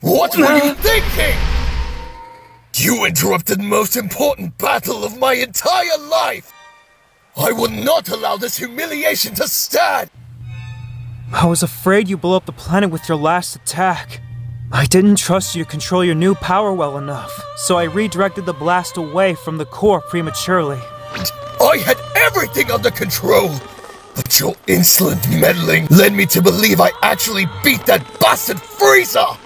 What were you thinking? You interrupted the most important battle of my entire life! I will not allow this humiliation to stand! I was afraid you blew up the planet with your last attack. I didn't trust you to control your new power well enough, so I redirected the blast away from the core prematurely. I had everything under control! But your insolent meddling led me to believe I actually beat that bastard Frieza!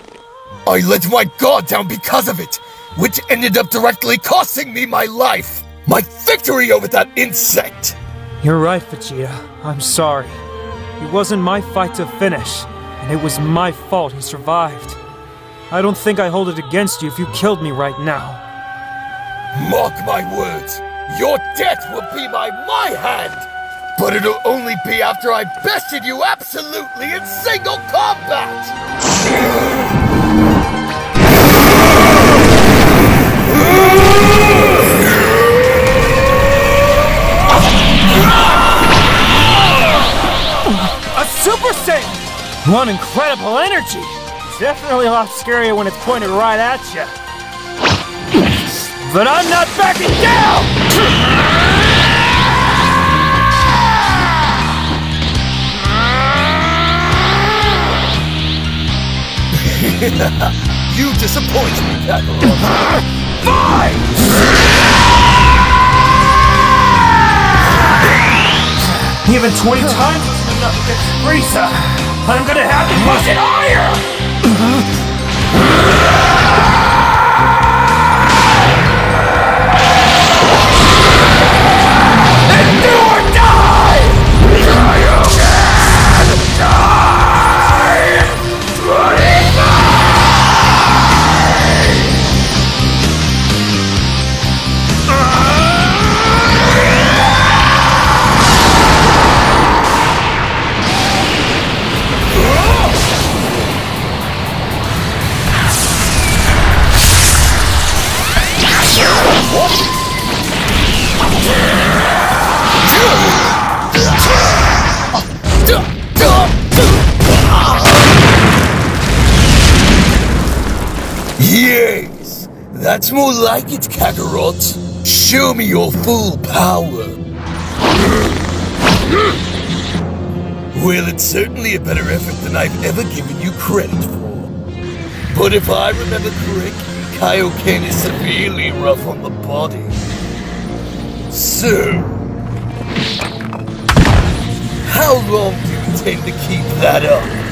I let my guard down because of it, which ended up directly costing me my life! My victory over that insect! You're right, Vegeta. I'm sorry. It wasn't my fight to finish, and it was my fault he survived. I don't think I hold it against you if you killed me right now. Mark my words, your death will be by my hand! But it'll only be after I bested you absolutely in single combat! One incredible energy! It's Definitely a lot scarier when it's pointed right at you. But I'm not backing down! you disappoint me, Kakarot! Fine! Even 20 times wasn't enough against Frieza! I'm gonna have to push it higher! Uh-huh. Yes, that's more like it, Kakarot. Show me your full power. Well, it's certainly a better effort than I've ever given you credit for. But if I remember correctly, Kaio-ken is severely rough on the body. So, how long do you intend to keep that up?